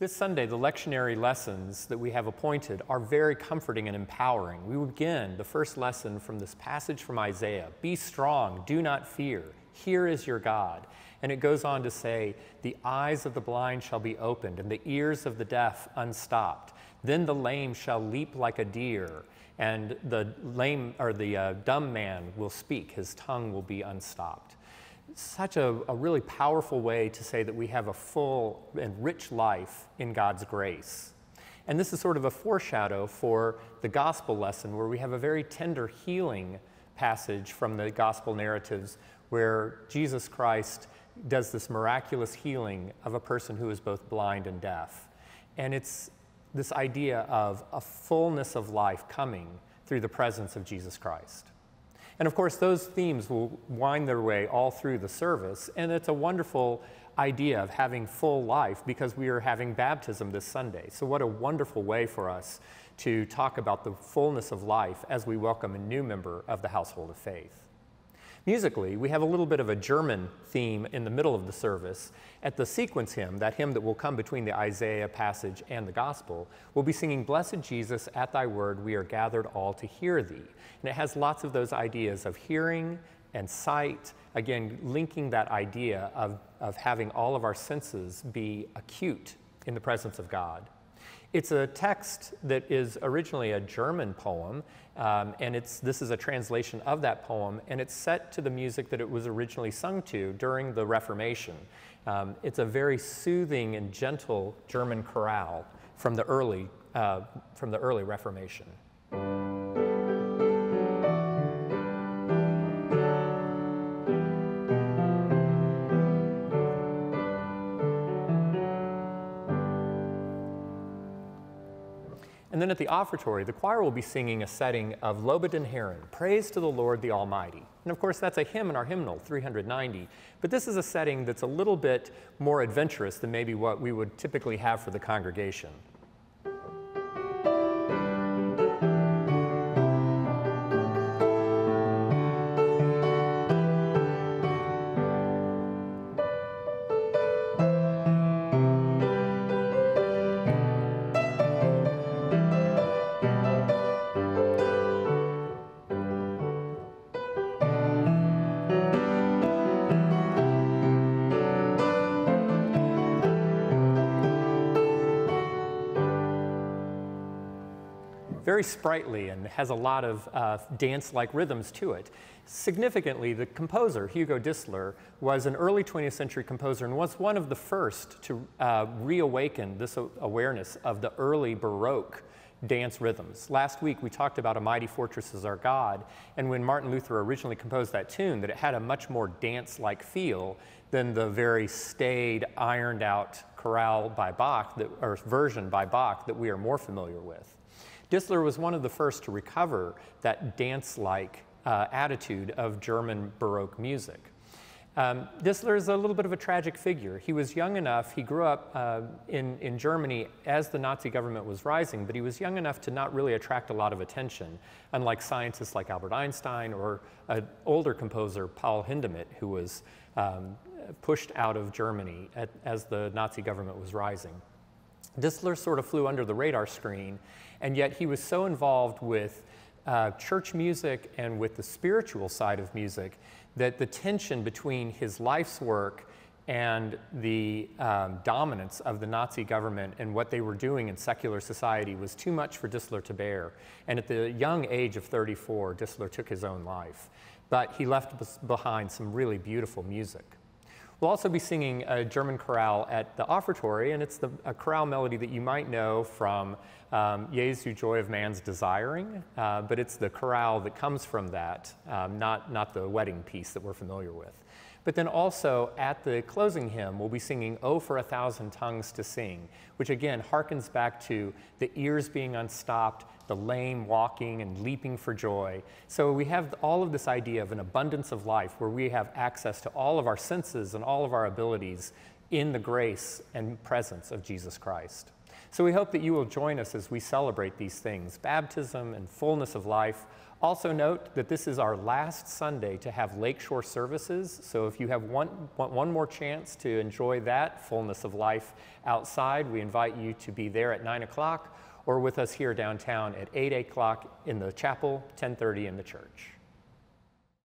This Sunday, the lectionary lessons that we have appointed are very comforting and empowering. We begin the first lesson from this passage from Isaiah Be strong, do not fear. Here is your God. And it goes on to say, The eyes of the blind shall be opened, and the ears of the deaf unstopped. Then the lame shall leap like a deer, and the lame or the uh, dumb man will speak, his tongue will be unstopped such a, a, really powerful way to say that we have a full and rich life in God's grace. And this is sort of a foreshadow for the gospel lesson where we have a very tender healing passage from the gospel narratives where Jesus Christ does this miraculous healing of a person who is both blind and deaf. And it's this idea of a fullness of life coming through the presence of Jesus Christ. And of course, those themes will wind their way all through the service. And it's a wonderful idea of having full life because we are having baptism this Sunday. So, what a wonderful way for us to talk about the fullness of life as we welcome a new member of the household of faith. Musically, we have a little bit of a German theme in the middle of the service. At the sequence hymn, that hymn that will come between the Isaiah passage and the gospel, we'll be singing, Blessed Jesus, at thy word we are gathered all to hear thee. And it has lots of those ideas of hearing and sight, again, linking that idea of, of having all of our senses be acute in the presence of God. It's a text that is originally a German poem, um, and it's, this is a translation of that poem, and it's set to the music that it was originally sung to during the Reformation. Um, it's a very soothing and gentle German chorale from the early, uh, from the early Reformation. And then at the offertory, the choir will be singing a setting of Lobe den Herren, Praise to the Lord the Almighty. And of course, that's a hymn in our hymnal, 390. But this is a setting that's a little bit more adventurous than maybe what we would typically have for the congregation. Very sprightly and has a lot of uh, dance-like rhythms to it. Significantly, the composer, Hugo Distler, was an early 20th century composer and was one of the first to uh, reawaken this awareness of the early Baroque dance rhythms. Last week we talked about A Mighty Fortress is Our God, and when Martin Luther originally composed that tune, that it had a much more dance-like feel than the very staid, ironed out chorale by Bach, that, or version by Bach that we are more familiar with. Distler was one of the first to recover that dance-like uh, attitude of German Baroque music. Um, is a little bit of a tragic figure. He was young enough, he grew up uh, in, in Germany as the Nazi government was rising, but he was young enough to not really attract a lot of attention, unlike scientists like Albert Einstein or an older composer, Paul Hindemith, who was um, pushed out of Germany at, as the Nazi government was rising. Distler sort of flew under the radar screen and yet he was so involved with uh, church music and with the spiritual side of music that the tension between his life's work and the um, dominance of the Nazi government and what they were doing in secular society was too much for Distler to bear. And at the young age of 34, Distler took his own life. But he left behind some really beautiful music. We'll also be singing a German chorale at the offertory, and it's the, a chorale melody that you might know from um, Jesu Joy of Man's Desiring, uh, but it's the chorale that comes from that, um, not, not the wedding piece that we're familiar with. But then also at the closing hymn, we'll be singing Oh for a Thousand Tongues to Sing, which again harkens back to the ears being unstopped, the lame walking and leaping for joy. So we have all of this idea of an abundance of life where we have access to all of our senses and all of our abilities in the grace and presence of Jesus Christ. So we hope that you will join us as we celebrate these things baptism and fullness of life, Also note that this is our last Sunday to have Lakeshore services, so if you have one, one more chance to enjoy that fullness of life outside, we invite you to be there at 9 o'clock or with us here downtown at 8 o'clock in the chapel, 10.30 in the church.